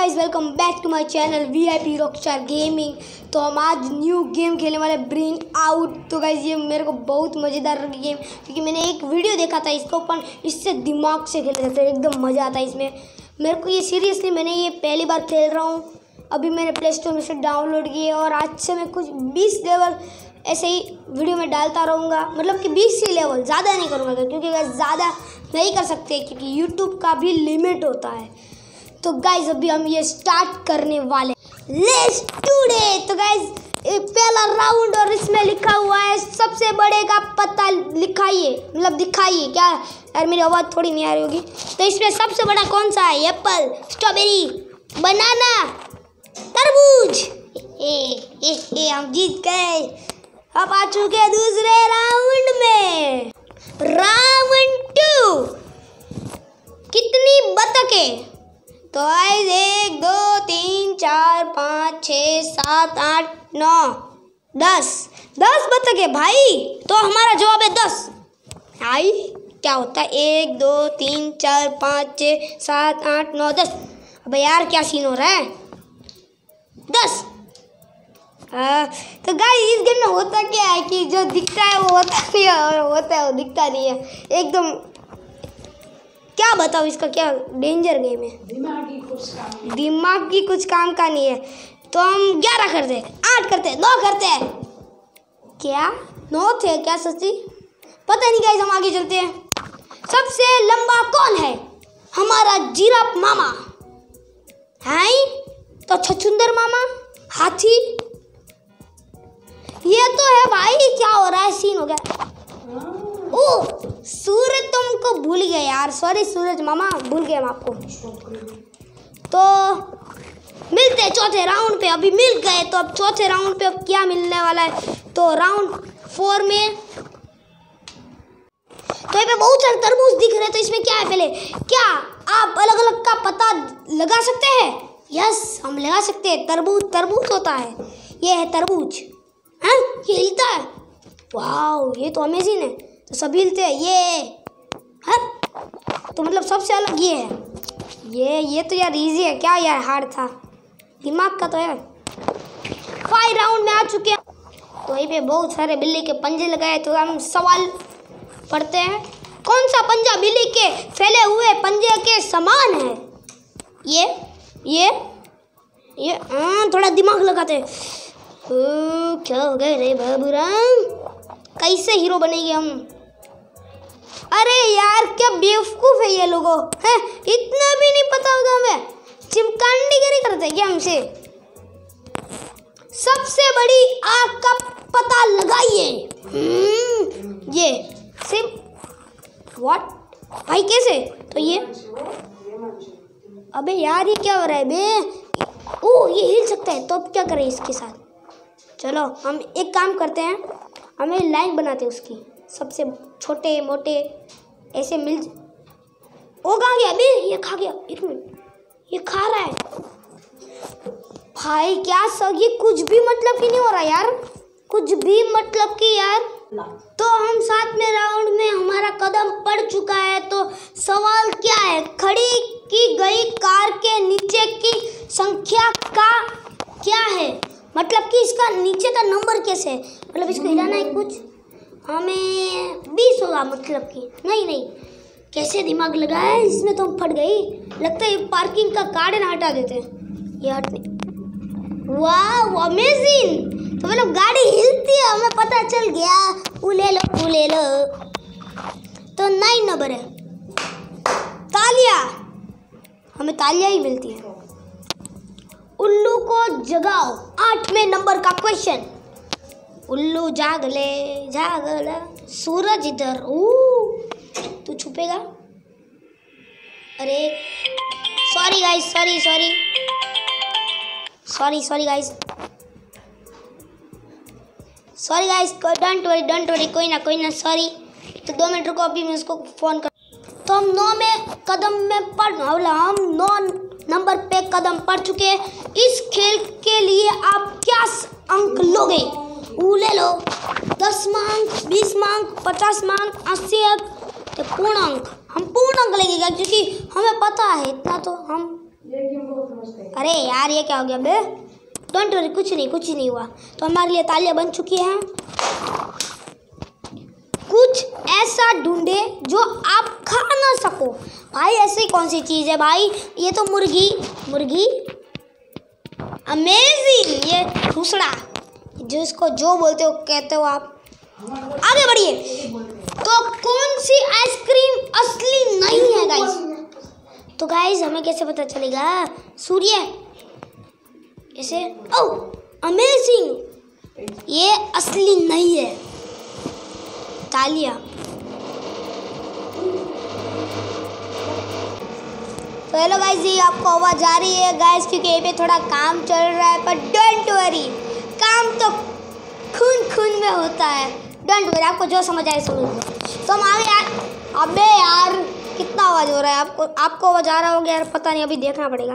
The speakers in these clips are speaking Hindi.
Guys welcome back to my channel V I P rockstar gaming तो हम आज न्यू गेम खेलने वाले ब्रेन आउट तो गाइस ये मेरे को बहुत मज़ेदार गेम क्योंकि मैंने एक वीडियो देखा था इसको अपन इससे दिमाग से खेले जाते एकदम मज़ा आता है इसमें। मेरे को ये सीरियसली मैंने ये पहली बार खेल रहा हूँ। अभी मैंने प्ले स्टोर में से डाउनलोड किए और आज से मैं कुछ बीस लेवल ऐसे ही वीडियो में डालता रहूँगा। मतलब कि बीस ही लेवल ज़्यादा नहीं करूँगा, क्योंकि ज़्यादा नहीं कर सकते, क्योंकि यूट्यूब का भी लिमिट होता है। तो गाइज़ अभी हम ये स्टार्ट करने वाले टुडे तो गाइज़ पहला राउंड और इसमें लिखा हुआ है, सबसे बड़े का पता लिखाइए। मतलब दिखाइए, क्या? यार, मेरी आवाज़ थोड़ी नहीं आ रही होगी। तो इसमें सबसे बड़ा कौन सा है? एप्पल स्ट्रॉबेरी बनाना तरबूज। ए ए ए, हम जीत गए। अब आ चुके दूसरे राउंड में। सात आठ नौ दस। दस बतख है भाई तो हमारा जवाब है दस। आई क्या होता है? एक दो तीन चार पाँच छ सात आठ नौ दस। अब यार क्या सीन हो रहा है? दस। आ, तो गाइस इस गेम में होता क्या है कि जो दिखता है वो होता नहीं है और होता है वो दिखता नहीं है। एकदम क्या बताओ इसका क्या? डेंजर गेम है। दिमागी कुछ काम दिमाग की कुछ काम का नहीं है। तो हम ग्यारह करते आठ करते नौ करते हैं। क्या? नौ थे क्या सच्ची? पता नहीं गाइस हम आगे चलते हैं। सबसे लंबा कौन है? हमारा जीराफ मामा। है? तो छछुंदर मामा, हाथी। ये तो है भाई, क्या हो रहा है? सीन हो गया। ओ, सूरज तुमको भूल गए यार। सॉरी सूरज मामा, भूल गए हम आपको। तो मिलते हैं चौथे राउंड पे। अभी मिल गए तो अब चौथे राउंड पे अब क्या मिलने वाला है? तो राउंड फोर में तो यहाँ पे बहुत सारे तरबूज दिख रहे हैं तो इसमें क्या है पहले? क्या आप अलग अलग का पता लगा सकते हैं? यस हम लगा सकते हैं। तरबूज तरबूज होता है। ये है तरबूज। हाँ ये हिलता है। वाह ये तो अमेजिंग है। तो सभी हिलते हैं। ये, है तो मतलब सबसे अलग ये है। ये ये तो यार इजी है। क्या यार हार्ड था। दिमाग का तो है। फाइव राउंड में आ चुके हैं। तो यहीं पे बहुत सारे बिल्ली के पंजे लगाए तो हम सवाल पढ़ते हैं। कौन सा पंजा बिल्ली के फैले हुए पंजे के समान है? ये ये ये हाँ थोड़ा दिमाग लगाते हैं। ओ, क्या हो गए रे बाबूराम? कैसे हीरो बनेंगे हम? अरे यार क्या बेवकूफ़ है ये लोगों हैं? इतना भी नहीं पता होगा हमें। चिमकांडीगिरी क्या हमसे सबसे बड़ी आग का पता लगाइए। हम्म, ये सिर्फ़ व्हाट भाई कैसे? तो ये अबे यार ये क्या हो रहा है बे? ओ ये हिल सकता है तो अब क्या करें इसके साथ? चलो हम एक काम करते हैं। हमें लाइन बनाते हैं उसकी। सबसे छोटे मोटे ऐसे मिल ओ कहाँ गया अबे ये खा गया। एक मिनट। ये खा रहा है। भाई, क्या सर, ये कुछ भी मतलब की नहीं हो रहा यार। कुछ भी मतलब की यार तो हम में राउंड में हमारा कदम पड़ चुका है तो सवाल क्या है? खड़ी की गई कार के नीचे की संख्या का क्या है? मतलब कि इसका नीचे का नंबर कैसे है? मतलब इसको हिलाना है कुछ? हमें बीस होगा मतलब कि। नहीं नहीं। कैसे दिमाग लगाया है? इसमें तो हम फट गई लगता है ये पार्किंग का कार्ड ना हटा देते हैं। ये हटने वाह अमेजिंग तो मतलब गाड़ी हिलती है, हमें पता चल गया। उले लो उले लो। तो नाइन नंबर है। तालिया। हमें तालियाँ ही मिलती है। उल्लू को जगाओ। आठवें नंबर का क्वेश्चन उल्लू, जाग ले जाग ले। सूरज इधर ओ तू छुपेगा? अरे sorry guys sorry sorry sorry sorry guys sorry guys don't worry don't worry कोई ना कोई ना सॉरी तो दो मिनट रुको, अभी मैं उसको फ़ोन कर तो हम नौ में कदम में पढ़ मतलब हम नौ नंबर पे कदम पढ़ चुके हैं। इस खेल के लिए आप क्या अंक लोगे? ऊ ले लो। दस मांक बीस मांक पचास मांक अस्सी अंक। तो पूर्ण अंक। हम पूर्ण अंक लेंगे, क्योंकि हमें पता है, इतना तो हम ये गेम बहुत समझते हैं अरे यार, ये क्या हो गया? बे डोंट वरी कुछ नहीं कुछ नहीं हुआ। तो हमारे लिए तालियाँ बन चुकी हैं। कुछ ऐसा ढूंढे जो आप खा ना सको। भाई, ऐसी कौन सी चीज़ है भाई? ये तो मुर्गी मुर्गी। अमेजिंग ये दूसरा जिसको जो बोलते हो, कहते हो आप। आगे बढ़िए। तो कौन सी आइसक्रीम असली नहीं है गाइस तो गाइस हमें कैसे पता चलेगा? सूर्य। कैसे ओ अमेजिंग ये असली नहीं है। तालिया। तो हेलो गाइस ये आपको आवाज़ आ रही है। गाइस क्योंकि ये पे थोड़ा काम चल रहा है पर डोंट वरी काम तो खून खून में होता है। डोंट वरी आपको जो समझ आए समझ लो तो हम आगे यार। अबे यार। कितना आवाज़ हो रहा है? आपको आपको आवाज़ आ रहा होगा यार, पता नहीं, अभी देखना पड़ेगा।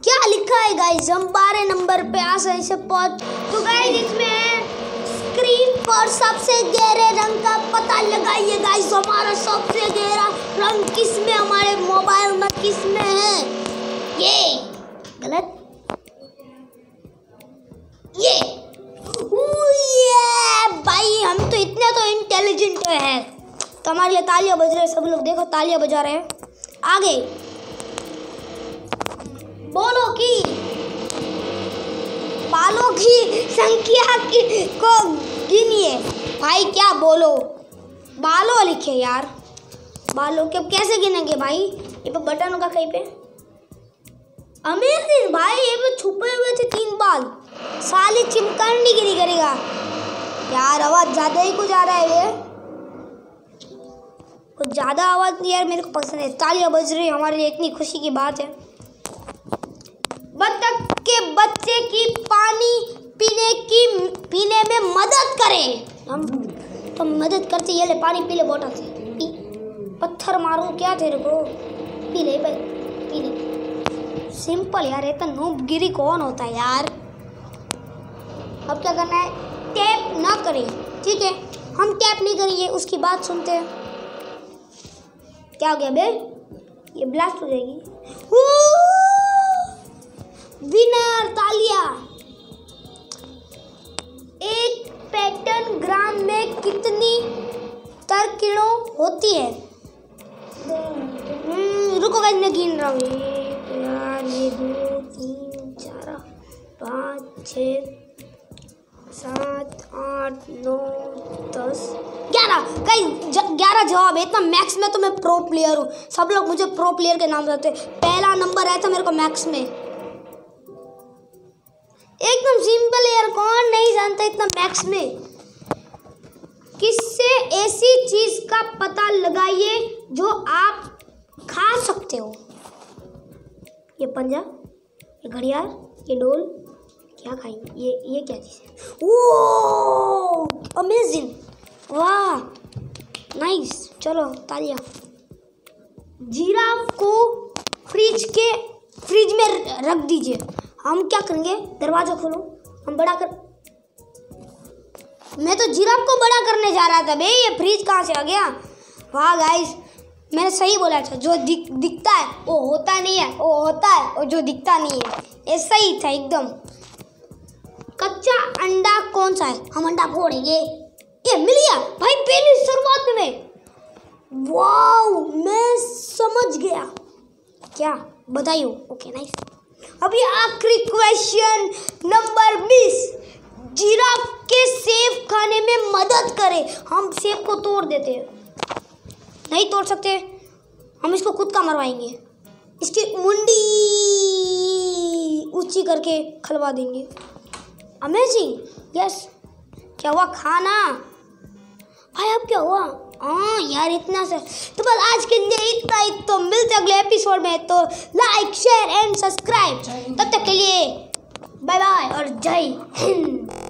क्या लिखा है गाइस हम बारह नंबर पे आसानी से पहुँच तो गाइस इसमें स्क्रीन पर सबसे गहरे रंग का पता लगाइए गाइस हमारा सबसे गहरा रंग किसमें? हमारे मोबाइल में किसमें है? ये, गलत? ये। ये भाई, हम तो इतने तो इंटेलिजेंट है। तो हमारे लिए तालियाँ बज रहे हैं, सब लोग देखो तालियाँ बजा रहे हैं। आगे। बोलो कि बालों की संख्या की को गिनिए। भाई क्या बोलो? बालों लिखे यार। बालों के अब कैसे गिनेंगे भाई? ये पे बटन होगा कहीं पे। अमेजिंग भाई, ये पे छुपे हुए थे तीन बाल। साली चिमकंडी गिरी करेगा। यार, आवाज़ ज़्यादा ही कुछ आ रहा है ये। कुछ ज़्यादा आवाज़ नहीं यार, मेरे को पसंद है। तालियाँ बज रही है, हमारे लिए इतनी खुशी की बात है। बतख के बच्चे की पानी पीने की, पीने में मदद करें। हम तो मदद करते ये ले पानी पी ले बोतल से। पत्थर मारूं, क्या तेरे को? पी ले पी ले। सिंपल यार, इतना नूब गिरी कौन होता है यार? अब क्या करना है? टैप ना करें, ठीक है? हम टैप नहीं करेंगे, उसकी बात सुनते हैं। क्या हो गया बे? ये ब्लास्ट हो जाएगी। विनर तालिया। एक पैटर्न ग्राम में कितनी तरकिड़ों होती है? हम्म, रुको गाइस मैं गिन रहा हूँ। एक यार ये दो तीन चार पाँच छ सात आठ, नौ, दस। ग्यारह। कई ग्यारह जवाब है। इतना मैक्स में तो मैं प्रो प्लेयर हूँ। सब लोग मुझे प्रो प्लेयर के नाम हैं। पहला नंबर आया था मेरे को मैक्स में। एकदम सिंपल यार। कौन नहीं जानता इतना मैक्स में? किससे ऐसी चीज़ का पता लगाइए जो आप खा सकते हो? ये पंजा, ये घड़ियाल, ये डोल क्या खाएँगे ये ये क्या चीज़ है? ओ अमेजिंग वाह! नाइस चलो तालिया। जीराफ को फ्रिज के फ्रिज में रख दीजिए। हम क्या करेंगे? दरवाज़ा खोलो। हम बड़ा कर मैं तो जिराफ को बड़ा करने जा रहा था बे। ये फ्रिज कहाँ से आ गया? वाह गाइस मैंने सही बोला था। जो दिख दिखता है वो होता नहीं है। वो होता है और जो दिखता नहीं है। ऐसा ही था एकदम। कच्चा अंडा कौन सा है? हम अंडा फोड़ेंगे। ये मिल गया भाई पहली शुरुआत में। वाओ, मैं समझ गया। क्या? बताइयो। ओके नाइस अभी आखिरी क्वेश्चन नंबर बीस। जिराफ के सेब खाने में मदद करे। हम सेब को तोड़ देते हैं। नहीं तोड़ सकते। हम इसको खुद का मरवाएँगे। इसकी मुंडी ऊँची करके खलवा देंगे। अमेजिंग यस क्या हुआ? खाना? भाई, अब क्या हुआ? हाँ यार, इतना से। तो बस आज के लिए इतना ही। तो मिलते अगले एपिसोड में। तो लाइक शेयर एंड सब्सक्राइब तब तक के लिए बाय बाय और जय हिंद।